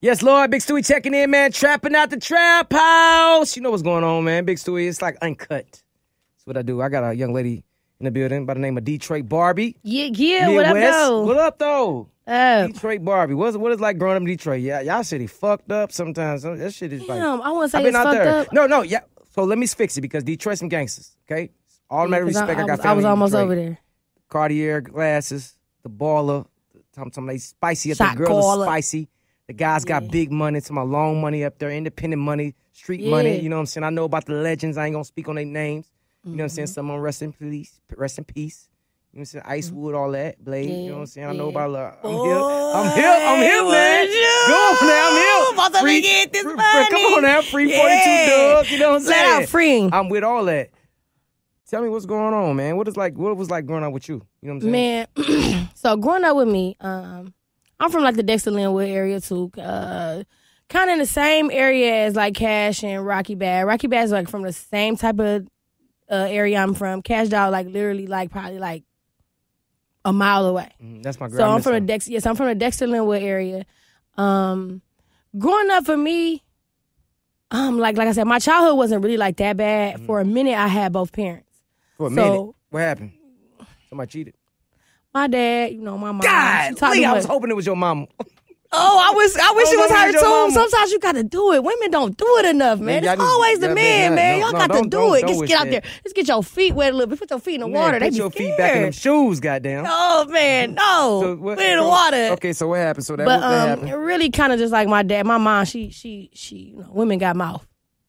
Yes, Lord. Big Stewie checking in, man. Trapping out the trap house. You know what's going on, man. Big Stewie, it's like uncut. That's what I do. I got a young lady in the building by the name of Detroit Barbie. Yeah, yeah. What up, Midwest. though? What up, though? Uh, Detroit Barbie. What's what is like growing up in Detroit? Yeah, y'all city fucked up sometimes. That shit is like. damn, I want to say I've been it's out fucked there. up. No, no, yeah. So let me fix it because Detroit some gangsters. Okay, all matter of 'Cause I- respect. I, I, got was, I was almost over there. Cartier glasses, the baller. Some some they spicy. Shot the girls caller. are spicy. The guys got big money, some of my long money up there, independent money, street Yeah. money. You know what I'm saying? I know about the legends. I ain't gonna speak on their names. You know what I'm Mm-hmm. saying? Some of them rest in peace, rest in peace. You know what I'm saying? Icewood, all that, Blade. You know what I'm saying? I know Mm-hmm. Yeah. about. Uh, I'm here. I'm here. I'm here, man. Go on now. I'm here. About to Free- get this free- money. Come on now. Free 42 Yeah. Doug. You know what I'm Let saying? out free. I'm with all that. Tell me what's going on, man. What is like? What was like growing up with you? You know what I'm saying? Man, so growing up with me, um, I'm from like the Dexter Linwood area too. Uh, kind of in the same area as like Cash and Rocky Badd. Rocky Badd is like from the same type of uh, area I'm from. Cash Dog like literally like probably like a mile away. Mm, That's my girl. So I'm from the Dex. Yes, I'm from the Dexter Linwood area. Um, growing up for me, um, like like I said, my childhood wasn't really like that bad. Mm-hmm. For a minute, I had both parents. For a so- minute. What happened? Somebody cheated. My dad, you know, my mom. God, Lee, I was hoping it was your mom. Oh, I was. I wish Oh, it was her too. mama. Sometimes you gotta do it. Women don't do it enough, man. y'all it's always the y'all men, better man. not. Y'all No, got to do don't- it. don't Just get out that. there. Just get your feet wet a little bit. Put your feet in the Man, water. They put be your scared. feet back in them shoes, goddamn. Oh man, no. So what- Put it in the water. Okay, so what happened? So that, But what, that um, happened. it really kind of just like my dad, my mom. She, she, she. You know, women got mouth.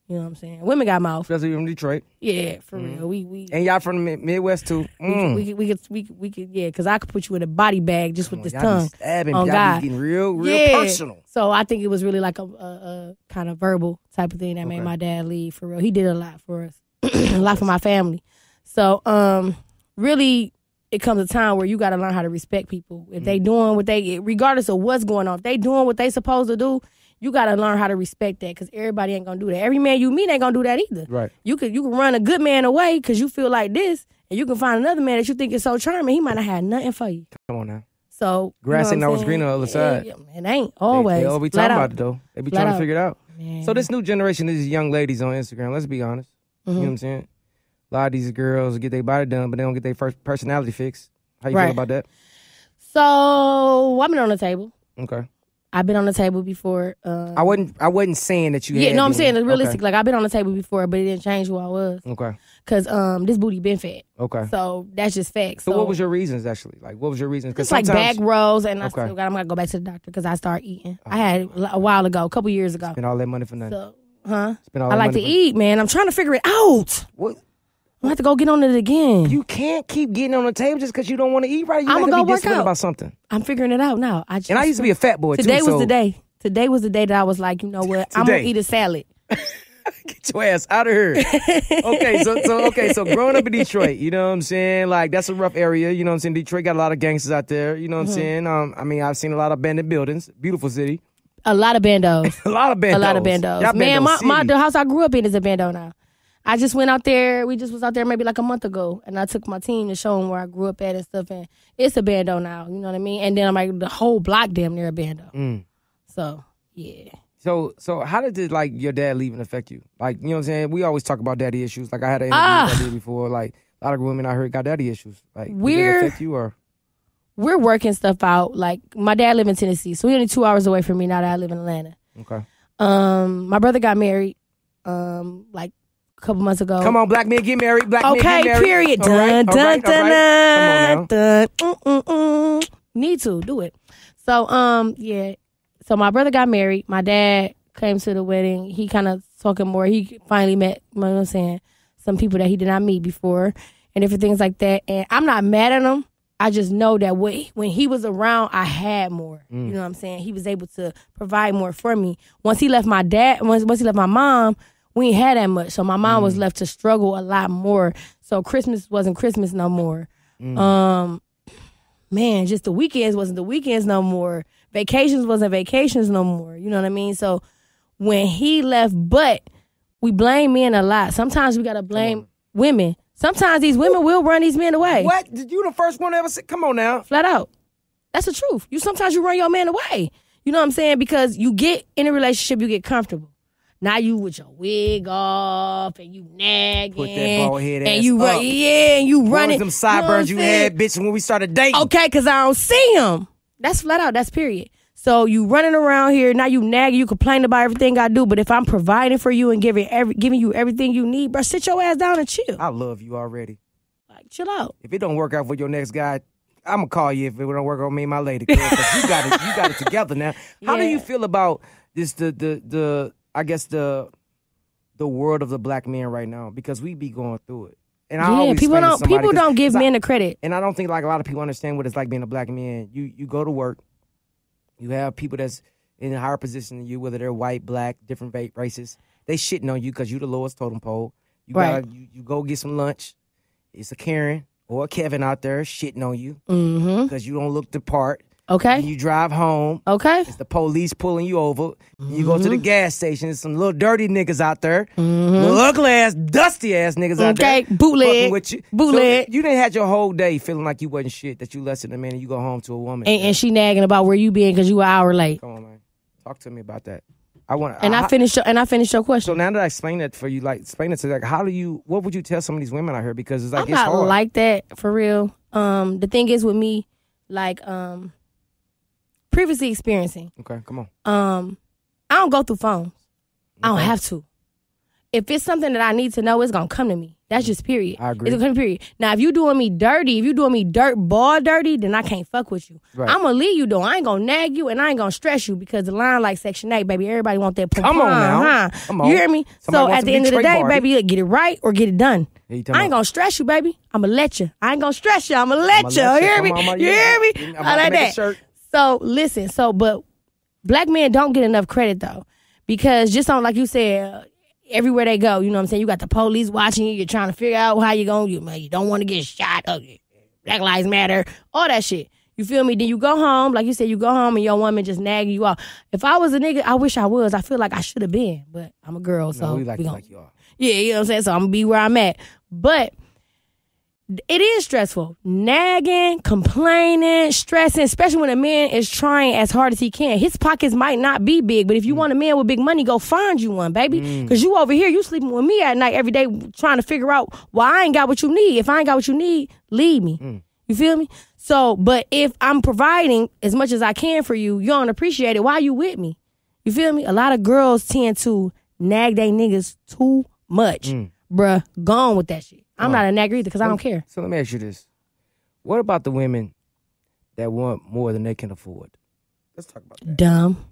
You know what I'm saying? Women got mouth. Especially from Detroit. Yeah, for real. We, we. And y'all from the Midwest too. We, Mm. we, we could, we could, we could, yeah, because I could put you in a body bag just with this y'all be tongue. stabbing. on y'all God. getting real, real yeah. personal. So I think it was really like a, a, a kind of verbal type of thing that made my dad leave for real. He did a lot for us, a lot for my family. So um, really, it comes a time where you got to learn how to respect people. If Mm. they doing what they, regardless of what's going on, if they doing what they supposed to do, you got to learn how to respect that because everybody ain't gonna do that. Every man you meet ain't gonna do that either. Right. You could you can run a good man away because you feel like this, and you can find another man that you think is so charming. He might not have nothing for you. Come on now. So you Grass know ain't always greener on the other side. Yeah, it ain't always. They, all be talking out. about it though. They be Flat trying to figure it out. Man. So this new generation, these young ladies on Instagram. Let's be honest. You know mm-hmm. what I'm saying? A lot of these girls get their body done, but they don't get their first personality fixed. How you Right. feel about that? So I've been on the table. Okay. I've been on the table before. Um, I wasn't. I wasn't saying that you. yeah, no, I'm been. saying it's realistic. Okay. Like I've been on the table before, but it didn't change who I was Okay. because um this booty been fat. Okay. So that's just facts. So, what was your reasons actually? Like, what was your reasons? It's like back rolls, and I Okay. still got. I'm gonna go back to the doctor because I started eating. I had a while ago, a I'm trying to figure it out. What? I have to go get on it again. You can't keep getting on the table just because you don't want to eat right. You have to go be work out. about something. I'm figuring it out now. I just, And I used to be a fat boy Today too. was so the day. Today was the day that I was like, you know what? I'm gonna eat a salad. Get your ass out of here. okay, so so okay, so growing up in Detroit, you know what I'm saying? Like that's a rough area. You know what I'm saying? Detroit got a lot of gangsters out there. You know what I'm Mm-hmm. saying? Um, I mean, I've seen a lot of abandoned buildings. Beautiful city. A lot of bandos. A lot of bandos. a lot of bandos. Man, bando my, my the house I grew up in is a bando now. I just went out there. We just was out there maybe like a month ago, and I took my team to show them where I grew up at and stuff. And it's a bando now. You know what I mean? And then I'm like the whole block damn near a bando. Mm. So yeah. So so how did it, like your dad leaving affect you? Like you know what I'm saying? We always talk about daddy issues. Like I had an interview I did before. Like a lot of women I heard got daddy issues. Like We're- affect you or We're working stuff out. Like my dad live in Tennessee, so he's only two hours away from me now that I live in Atlanta. okay? Um, my brother got married, um, like a couple months ago. Come on, black men get married. Black men get married. period. Dun, right, dun, right, dun, right. On dun, dun. Mm, mm, mm. Need to do it. So, um, yeah. So my brother got married. My dad came to the wedding. He kind of talking more. He finally met, you know what I'm saying, some people that he did not meet before and different things like that. And I'm not mad at him. I just know that when when he was around, I had more. You know what I'm saying? He was able to provide more for me. Once he left my dad, once once he left my mom, we ain't had that much. So my mom was left to struggle a lot more. So Christmas wasn't Christmas no more. Um, man, just the weekends wasn't the weekends no more. Vacations wasn't vacations no more. You know what I mean? So when he left, but we blame men a lot. Sometimes we gotta blame women. Sometimes these women will run these men away. What? Did you the first one ever say? Come on now. Flat out. That's the truth. You sometimes you run your man away. You You know what I'm saying? Because you get in a relationship, you get comfortable. Now you with your wig off and you nagging. Put that bald head and you run, up. yeah, and you running. them sideburns you, you, know I'm had, bitch, when we started dating? Okay, because I don't see them. That's flat out. That's period. So you running around here now. You nagging. You complain about everything I do. But if I'm providing for you and giving every giving you everything you need, bro, sit your ass down and chill. I love you already. Like chill out. If it don't work out for your next guy, I'm gonna call you if it don't work on me and my lady. Cause you got it, you got it together now. How do you feel about this? The the the I guess the the world of the black man right now because we be going through it. And I yeah, always people don't people don't give men the credit. and I don't think like a lot of people understand what it's like being a black man. You you go to work, you have people that's in a higher position than you, whether they're white, black, different races. They shitting on you because you the lowest totem pole. You Right. gotta you, you go get some lunch. It's a Karen or a Kevin out there shitting on you Mm-hmm. because you don't look the part. Okay. You drive home. Okay. It's the police pulling you over. You go to the gas station. There's some little dirty niggas out there. Little ugly ass, dusty ass niggas out there. Mm-hmm. Okay, bootleg. With you. Bootleg. So you didn't had your whole day feeling like you wasn't shit, that you less than a man and you go home to a woman. And, and she nagging about where you been because you an hour late. Come on, man. Talk to me about that. I want And I finished. Your, and I finished your question. So now that I explained that for you, like explain it to like, how do you? What would you tell some of these women out here? Because it's like I'm it's not hard. like that for real. Um, the thing is with me, like um, previously experiencing. okay, come on. um I don't go through phones. I don't have to. If it's something that I need to know, it's gonna come to me. That's just period. I agree. It's gonna come period. Now, if you doing me dirty, if you doing me dirt ball dirty, then I can't fuck with you. Right. I'm gonna leave you though. I ain't gonna nag you and I ain't gonna stress you because the line like Section Eight, baby. Everybody want that. Come on now. huh? Come on. You hear me? Somebody so at the end of the day, baby, get it right or get it done. Yeah, you talking I ain't about- gonna stress you, baby. I'm gonna let you. I ain't gonna stress you. I'm gonna let I'ma you. let You you. hear me? On, I'ma- You hear me? I like that. So listen, so but black men don't get enough credit though, because just on like you said, uh, everywhere they go, you know what I'm saying. You got the police watching you. You're trying to figure out how you going. You man, you don't want to get shot. Uh, Black lives matter. All that shit. You feel me? Then you go home, like you said, you go home and your woman just nagging you off. If I was a nigga, I wish I was. I feel like I should have been, but I'm a girl, so No, we like we you gon- like you are. yeah, you know what I'm saying? So I'm gonna be where I'm at. But it is stressful. Nagging, complaining, stressing, especially when a man is trying as hard as he can. His pockets might not be big, but if Mm. you want a man with big money, go find you one, baby. Because you over here, you sleeping with me at night every day trying to figure out why I ain't got what you need. If I ain't got what you need, leave me. Mm. You feel me? So, but if I'm providing as much as I can for you, you don't appreciate it. Why you with me? You feel me? A lot of girls tend to nag they niggas too much. Mm. Bruh, gone with that shit. I'm not a nagger either because I don't care. So let me ask you this: What about the women that want more than they can afford? Let's talk about that. Dumb.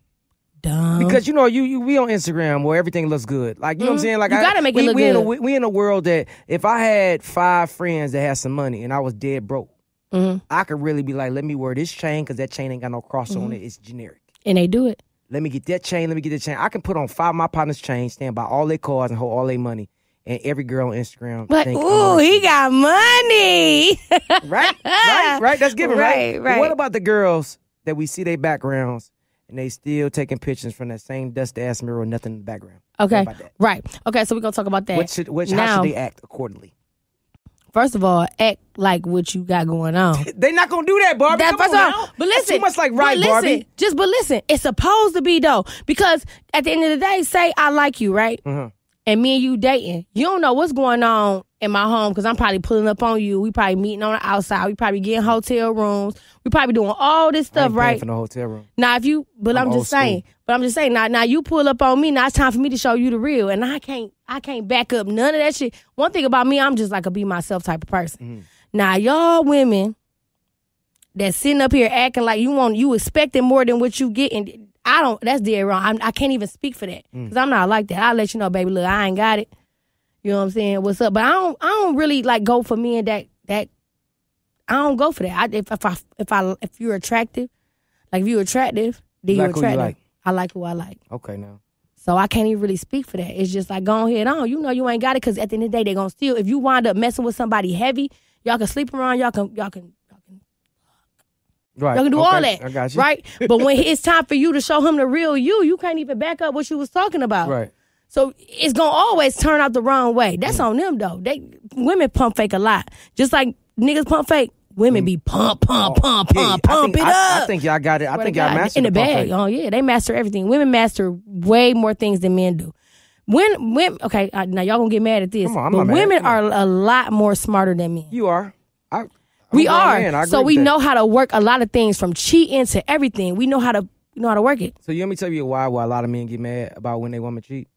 Dumb. Because you know, you, you we on Instagram where everything looks good. Like you know what I'm saying? Like Mm-hmm. You I- gotta make it we, look we In a, good. we, we in a world that if I had five friends that had some money and I was dead broke, Mhm. I could really be like, let me wear this chain because that chain ain't got no cross on Mm-hmm. it. It's generic. and they do it. Let me get that chain. Let me get that chain. I can put on five of my partners' chains, stand by all their cars, and hold all their money. And every girl on Instagram, But think ooh, rich. he got money. right, right, right. That's given, right? Right, right. What about the girls that we see their backgrounds and they still taking pictures from that same dusty ass mirror with nothing in the background? okay. What about that? Right. Okay, so we're gonna talk about that. What should, what, how should they act accordingly? first of all, act like what you got going on. They not gonna do that, Barbie. That Come first on all, now. but That's listen, too much like right, listen, Barbie. Just but listen, it's supposed to be though, because at the end of the day, say I like you, right? Mhm. And me and you dating, you don't know what's going on in my home because I'm probably pulling up on you. We probably meeting on the outside. We probably getting hotel rooms. We probably doing all this stuff, right? for no hotel room. Now, if you, but I'm I'm, just saying, school. but I'm just saying, now, now you pull up on me. Now it's time for me to show you the real, and I can't, I can't back up none of that shit. One thing about me, I'm just like a be myself type of person. Mm-hmm. Now, y'all women that sitting up here acting like you want, you expecting more than what you get, and I don't. That's dead wrong. I'm, I can't even speak for that Mm. because I'm not like that. I'll let you know, baby. Look, I ain't got it. You know what I'm saying? What's up? But I don't, I don't really like go for me men that that. I don't go for that. I, if if I if I if you're attractive, like if you're attractive, then You you're like you attractive. like. I like who I like. Okay, now. So I can't even really speak for that. It's just like go ahead on. You know you ain't got it because at the end of the day they gonna steal. If you wind up messing with somebody heavy, y'all can sleep around. Y'all can y'all can, Right. y'all can do okay, all that. I got you. Right. but when it's time for you to show him the real you, you can't even back up what you was talking about. Right. So it's gonna always turn out the wrong way. That's on them though. They women pump fake a lot. Just like niggas pump fake, Women be pump, pump, pump, Mm. Yeah, pump, pump think, it I, up. I think y'all got it. I Swear think y'all God, mastered in the the pump bag. fake. Oh yeah, they master everything. Women master way more things than men do. When when okay, uh, now y'all gonna get mad at this, Come on, I'm but women are a lot more smarter than men. You are. I'm we are. so we know how to work a lot of things from cheating to everything. We know how to we know how to work it. So you want me tell you why? Why a lot of men get mad about when they woman cheat?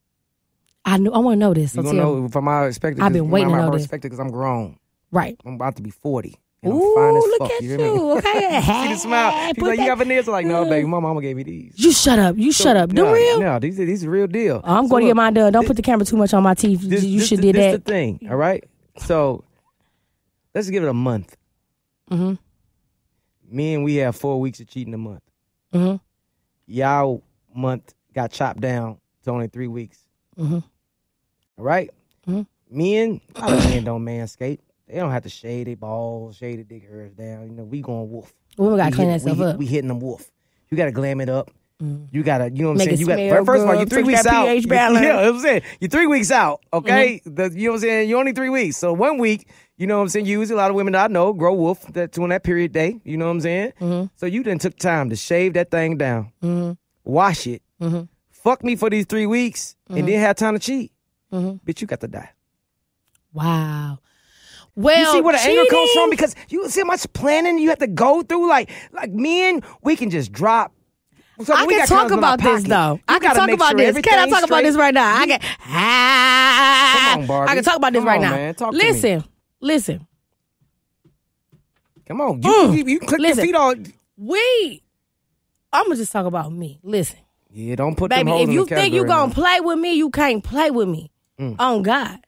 I know. I want to know this. So You tell gonna me. know from my perspective. I've been waiting to my, know my this. perspective because I'm grown. Right. I'm about to be 40. And Ooh, I'm fine as look fuck. at you. you. Okay. See the smile. He's Put like, you that- got veneers? I'm like, no, mm. baby, my mama gave me these. You shut up. You shut up. Do no, real. No, these are these are real deal. Oh, I'm So going to get mine done. Don't put the camera too much on my teeth. this- you this should the- did this that. the thing, all right? So let's give it a month. Mhm. Me and we have four weeks of cheating a month. Mhm. Y'all month got chopped down to only three weeks. Mhm. All right? Mhm. Men, a lot of men don't manscape. They don't have to shade their balls, shade their dick hairs down. You know, we going wolf. We got to we clean hit- that stuff we, up. We hitting them wolf. You got to glam it up. Mm. You gotta, you know what I'm Make saying. You got first of all, you three weeks out. pH You- balance. yeah, I'm saying you three weeks out. Okay, Mm-hmm. the, you know what I'm saying. You only three weeks. So one week, you know what I'm saying. You use a lot of women that I know grow wolf that during that period day. You know what I'm saying. Mm-hmm. So you then took time to shave that thing down, wash it, Mm-hmm. fuck me for these three weeks, and then have time to cheat. Mm-hmm. Bitch, you got to die. Wow. Well, You see where the anger comes from because you see how much planning you have to go through. Like, like men, we can just drop. So I can talk condoms in our about this though. You I can talk about sure this. Can I talk about this right now? I can. Ah, Come on, Barbie. I can talk about this Come right on, now. man. Talk to me. listen, listen. Come on, you, Mm. you, you click Listen. your feet on. We. I'm gonna just talk about me. Listen, Yeah, don't put them baby. If you think you gonna man. play with me, you can't play with me. Mm. On God.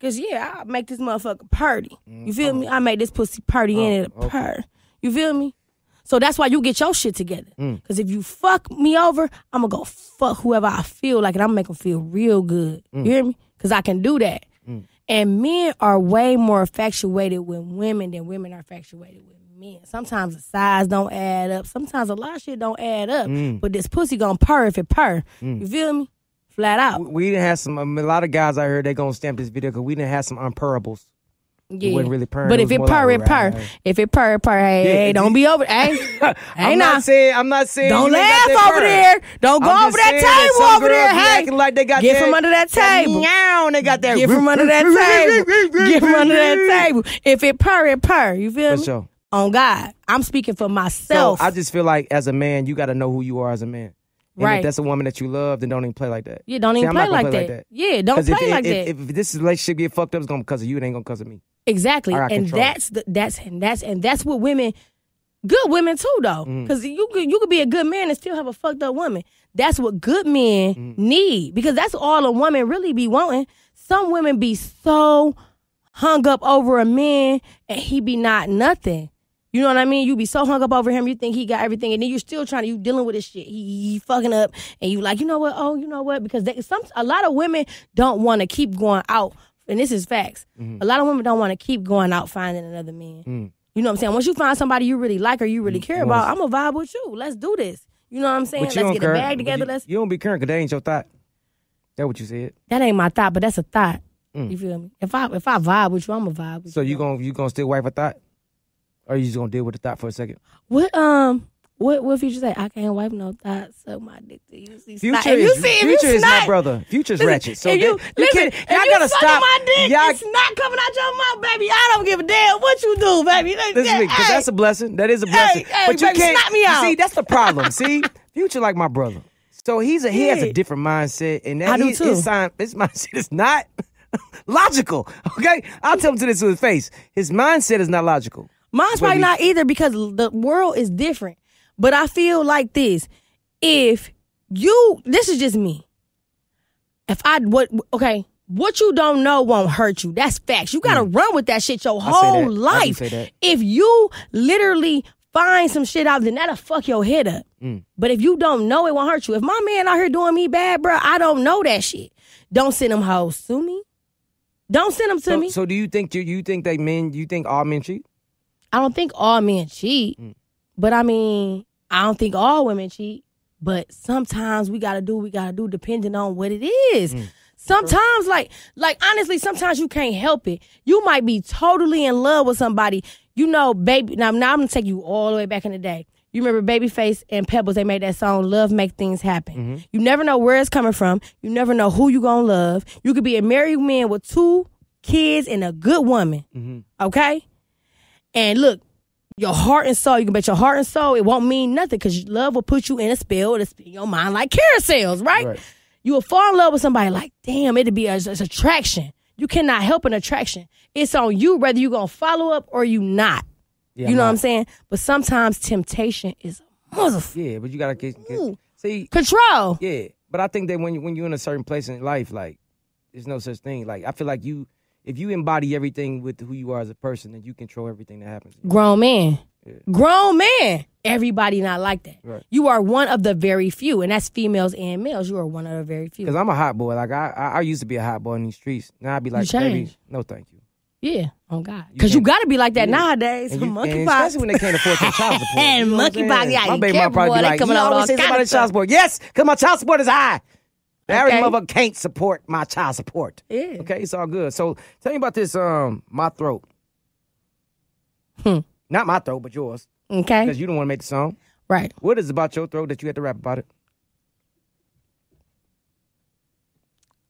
Cause yeah, I make this motherfucker purty. You feel me? I make this pussy purty in it Oh, okay. purr. You feel me? So that's why you get your shit together. Mm. Cause if you fuck me over, I'm gonna go fuck whoever I feel like, and I'm make them feel real good. Mm. You hear me? Cause I can do that. And men are way more infatuated with women than women are infatuated with men. Sometimes the size don't add up. Sometimes a lot of shit don't add up. Mm. But this pussy gonna purr if it purr. You feel me? Flat out. We didn't have some. a lot of guys I heard they gonna stamp this video because we didn't have some unpurrables. Yeah. wasn't really purring, But it if it purr, like, it purr. right. If it purr, it purr. Hey, Yeah, hey, it- don't be over. Hey, I'm not saying. I'm not saying. don't laugh over purr. there. Don't go I'm over that saying that table over there. Hey, acting like they got get that- from under that table. Meow, they got that. Get from under that table. Get from under that table. If it purr, it purr. You feel For me? sure. On God, I'm speaking for So myself. I just feel like as a man, you got to know who you are as a man. And Right. If that's a woman that you love, then don't even play like that. yeah, don't even I'm play not gonna like, that. Yeah, don't 'Cause play if, like if, that. If, this relationship get fucked up, it's gonna because of you. It ain't gonna because of me. Exactly, and control. that's the, that's and that's and that's what women, good women too, though, Mm. because you could you could be a good man and still have a fucked up woman. That's what good men Mm. need because that's all a woman really be wanting. Some women be so hung up over a man and he be not nothing. You know what I mean? You be so hung up over him, you think he got everything, and then you're still trying to you dealing with this shit. He, he fucking up, and you like, you know what? Oh, you know what? Because they, some a lot of women don't want to keep going out, and this is facts. A lot of women don't want to keep going out finding another man. You know what I'm saying? Once you find somebody you really like or you really care about, I'm gonna vibe with you. Let's do this. You know what I'm saying? Let's get care. a bag together. You, Let's. you don't be caring because that ain't your thought. That what you said. That ain't my thought, but that's a thought. You feel me? If I if I vibe with you, I'm a vibe with Mm. So you. you gonna you gonna still wipe a thought, or you just gonna deal with the thought for a second? What um what what future say? I can't wipe no thoughts, suck my dick to you. See, Future snot. Is you see, future you is my brother. Future's Listen, ratchet. So you, that- listen, can't- y'all you gotta stop. my dick, Y'all, it's not coming out your mouth, baby. I don't give a damn what you do, baby. Like, Listen because hey, that's a blessing. That is a blessing. hey, but you baby, can't. you. See, that's the problem. see, Future like my brother. So he's a he has a different mindset, and that I do too. His, sign, his mindset is not logical. Okay, I'll tell him to this to his face. His mindset is not logical. Mine's probably we- not either because the world is different. But I feel like this: if you, this is just me. If I what okay, what you don't know won't hurt you. That's facts. You gotta run with that shit your Mm. whole. I life. If you literally find some shit out, then that'll fuck your head up. Mm. But if you don't know, it won't hurt you. If my man out here doing me bad, bro, I don't know that shit. Don't send them hoes to me. Don't send them to So, me. so do you think you you think that men? You think all men cheat? I don't think all men cheat, Mm. But I mean, I don't think all women cheat. But sometimes we gotta do what we gotta do depending on what it is. Mm. Sometimes, like, like honestly, sometimes you can't help it. You might be totally in love with somebody. You know, baby. Now, now I'm gonna take you all the way back in the day. You remember Babyface and Pebbles? They made that song "Love Make Things Happen." Mm-hmm. You never know where it's coming from. You never know who you gonna love. You could be a married man with two kids and a good woman. Mm-hmm. Okay, and look, your heart and soul. You can bet your heart and soul. It won't mean nothing because love will put you in a spell. Spin your mind like carousels, right? Right. You will fall in love with somebody like, damn, it'll be a, it's attraction. You cannot help an attraction. It's on you whether you're gonna follow up or you not. Yeah, you know what I'm saying? But sometimes temptation is a motherfucker. Yeah, but you gotta get, get see. Control. Yeah, but I think that when you when you're in a certain place in life, like there's no such thing. Like I feel like you, if you embody everything with who you are as a person, then you control everything that happens. Grown man. Grown man. Everybody not like that. Right. You are one of the very few, and that's females and males. You are one of the very few. Because I'm a hot boy. Like I, I, I used to be a hot boy in these streets. Now I'd be like, baby, no, thank you. Yeah, oh God, because you, can't- got to be like that Yeah. nowadays. And, you, monkey pox. especially when they can't afford child support. And You know monkey pox, yeah, My you baby mom probably boy, be like, coming you out always say of child stuff." support. Yes, because my child support is high. Average Okay. mother can't support my child support. Yeah. Okay, it's all good. So tell me about this. Um, my throat. Hmm. Not my throat, but yours, Okay, because you don't want to make the song. right. What is it about your throat that you had to rap about it?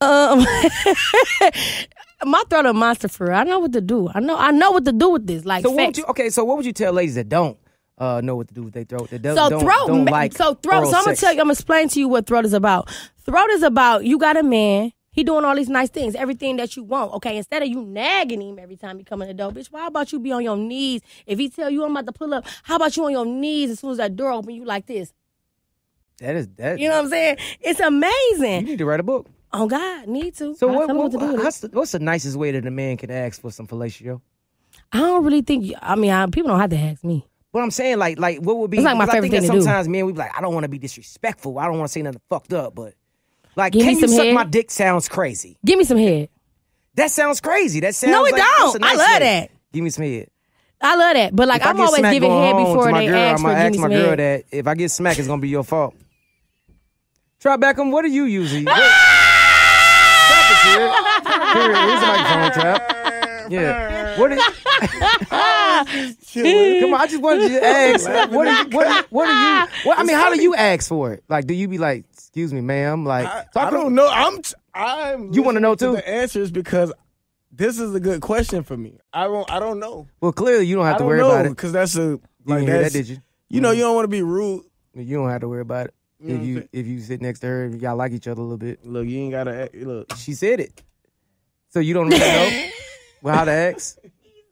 Um, my throat a monster for real. I know what to do. I know. I know what to do with this. Like, So what would you? Okay, so what would you tell ladies that don't uh, know what to do with their throat? That don't, so don't, throat, don't like so throat. So I'm gonna sex? tell you. I'm gonna explain to you what throat is about. Throat is about you got a man. He doing all these nice things, everything that you want. Okay, instead of you nagging him every time he come in the door, bitch. Why about you be on your knees? If he tell you I'm about to pull up, how about you on your knees as soon as that door open? You like this. That is that. You know what I'm saying? It's amazing. you need to write a book. Oh God, need to. So what? what, to do what's, the, what's the nicest way that a man can ask for some fellatio? I don't really think. I mean, I, people don't have to ask me. What I'm saying, like, like what would be? It's like my I favorite think that thing to do. sometimes men we be like, I don't want to be disrespectful. I don't want to say nothing fucked up, but like, Give me can you some suck head. my dick? Sounds crazy. Give me some head. That sounds crazy. That sounds. No, it like, don't. a I nice love way? that. Give me some head. I love that, but like If I'm always giving head before they girl, ask I'm for gonna give ask me my girl head. that if I get smacked, it's gonna be your fault. Try Beckham. What do you usually? What, Trap is here. Here, here's the microphone, Trap. Yeah. What? Is, come on, I just wanted you to ask. What? Do you, what? What do you? What, I mean, how do you ask for it? Like, do you be like, "Excuse me, ma'am"? Like, I, talk I don't know. I'm. t- I'm. You wanna know too? to the answers because this is a good question for me. I don't. I don't know. Well, clearly you don't have I to don't worry know about it. because that's a. Like didn't that, did you? You know, mm-hmm. you don't want to be rude. You don't have to worry about it. You If you saying? if you sit next to her, y'all like each other a little bit. Look, you ain't gotta act- look. She said it, so you don't really know well, how to ask.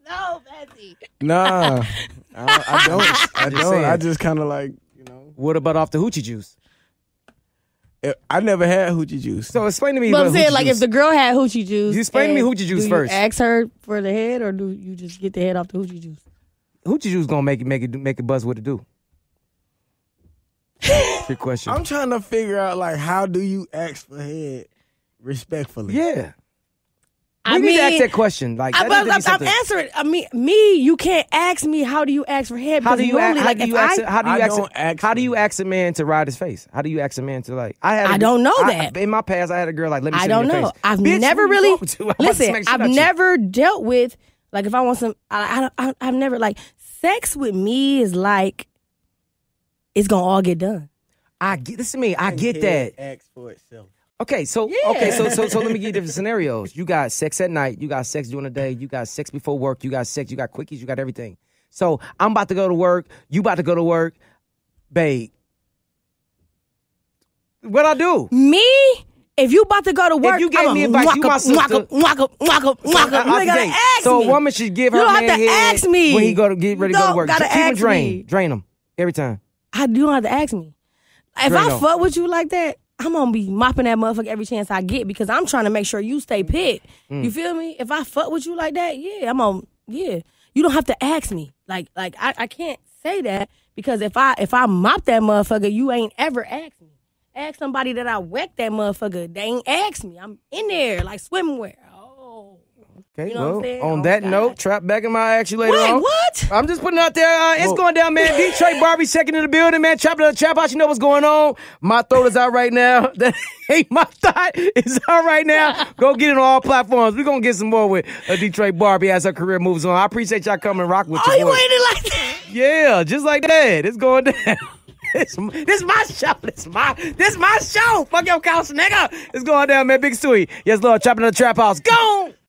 No, Betsy. Nah, I, I don't. I just don't. I just kind of like you know. What about off the hoochie juice? eh, I never had hoochie juice. So explain to me. But what I'm saying, like, juice. if the girl had hoochie juice, You explain to me hoochie juice do first. You ask her for the head, or do you just get the head off the hoochie juice? hoochie juice gonna make it make it make it buzz what it do. Good question. I'm trying to figure out like how do you ask for head respectfully? yeah, we I need mean, to ask that question. Like, I, that but needs to be I'm, I'm something- answering. I mean, me, you can't ask me how do you ask for head. How because do you ask? normally, How like do you ask? I, a- How do you ask? a- ask How do you ask a man to ride his face? How do you ask a man to like? I had. a- I don't know I- that. in my past, I had a girl like, let me. I don't know. face. I've Bitch, never really? I'm about to listen. smack shit I've out you. never dealt with like if I want some. I, I, I I've never like sex with me is like it's gonna all get done. I get. Listen to me. I get that. Ask for itself. Okay, so okay, so so so let me give you different scenarios. You got sex at night, you got sex during the day, you got sex before work, you got sex, you got quickies, you got everything. So I'm about to go to work, you about to go to work, babe. What I do? Me, if you about to go to work, you gave I'ma me advice, you my up, sister. up, mwah up, mwah up, mwah up. You gotta ask so me. a woman should give her You don't man have to head ask me. when he go to get ready to go to work. gotta Keep him drain, me. drain him every time. I don't have to ask me. If Drain I fuck with you like that, I'm gonna be mopping that motherfucker every chance I get because I'm trying to make sure you stay pit. Mm. You feel me? If I fuck with you like that, yeah, I'm on. Yeah, you don't have to ask me. Like, like I, I can't say that because if I if I mop that motherfucker, you ain't ever asked me. Ask somebody that I whacked that motherfucker. They ain't asked me. I'm in there like swimwear. Oh, Okay, You know well, what I'm saying? on Oh, that God. note, Trap back in my action later Wait, on. what? I'm just putting it out there. Uh, it's Whoa. going down, man. Detroit Barbie second in the building, man. Trap the trap house. You know what's going on. My throat is out right now. That ain't my thought. It's out right now. Go get it on all platforms. We're gonna get some more with uh, Detroit Barbie as her career moves on. I appreciate y'all coming and rock with Oh, you waited like that? Yeah, just like that. It's going down. It's, this my show. This my this my show. Fuck your couch, nigga. It's going down, man. Big Stewie. Yes, Lord. Trapping in the trap house. Go.